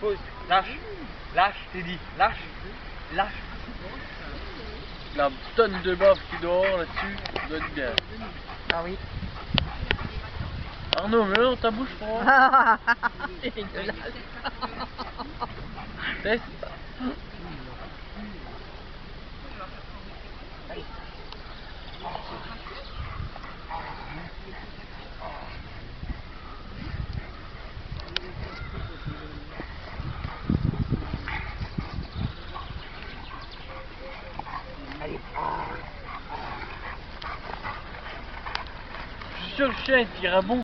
pose. Lâche. Lâche, t'es dit. Lâche. Lâche. La tonne de bave qui dort là-dessus, être bien. Ah oui. Arnaud, mets dans ta bouche froid. C'est dégueulasse. Je tire un bon